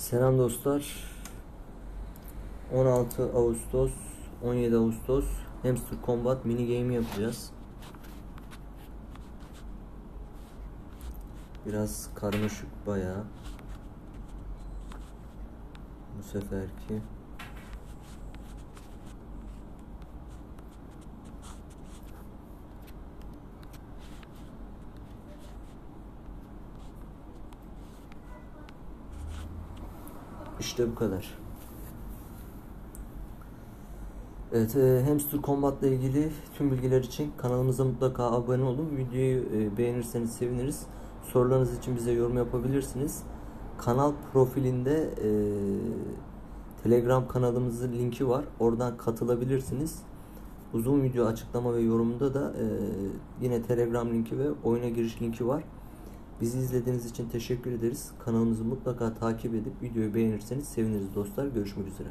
Selam dostlar. 16 Ağustos, 17 Ağustos Hamster Combat mini game yapacağız. Biraz karmaşık bayağı. Bu seferki. İşte bu kadar. Evet, e, Hamster Combat ile ilgili tüm bilgiler için kanalımıza mutlaka abone olun. Videoyu e, beğenirseniz seviniriz. Sorularınız için bize yorum yapabilirsiniz. Kanal profilinde e, Telegram kanalımızın linki var. Oradan katılabilirsiniz. Uzun video açıklama ve yorumunda da e, yine Telegram linki ve oyuna giriş linki var. Bizi izlediğiniz için teşekkür ederiz. Kanalımızı mutlaka takip edip videoyu beğenirseniz seviniriz dostlar. Görüşmek üzere.